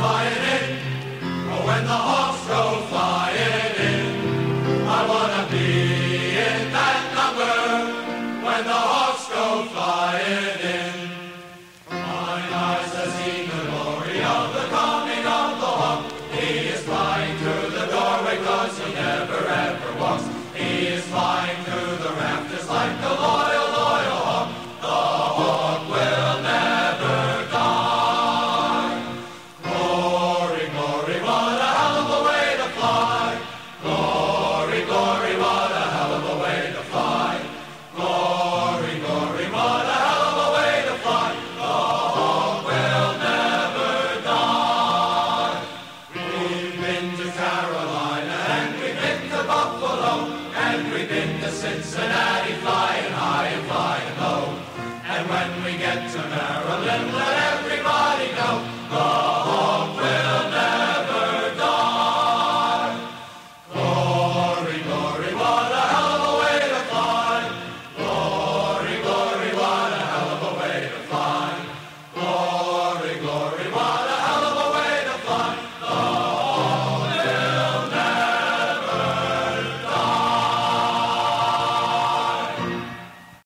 flying in. but when the hawks go in the Cincinnati, flying high and flying.